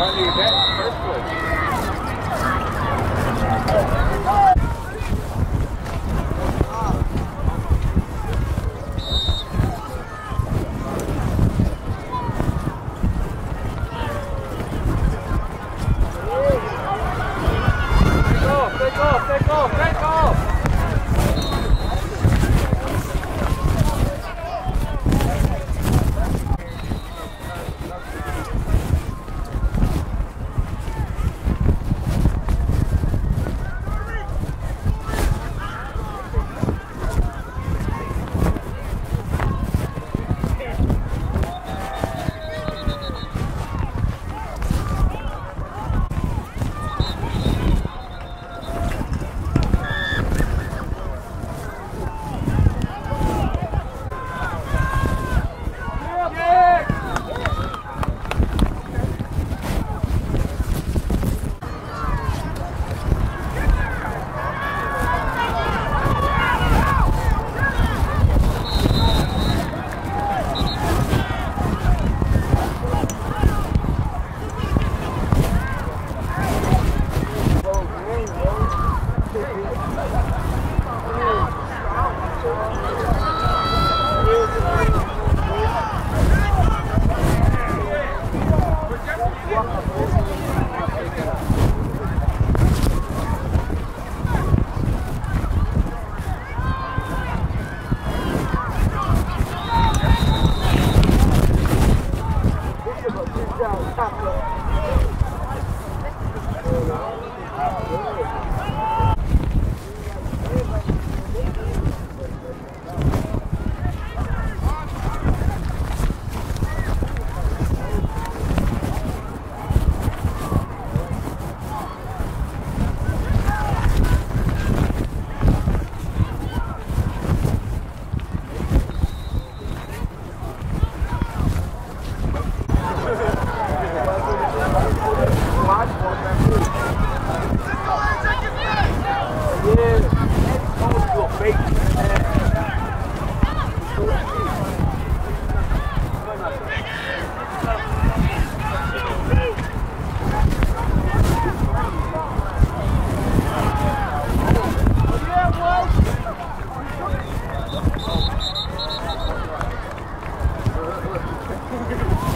Я не Oh, my God.